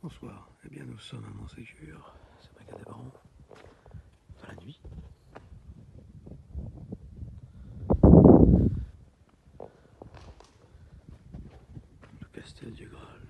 Bonsoir, eh bien nous sommes à Montségur, c'est Macadabaron, dans la nuit. Le castel du Graal.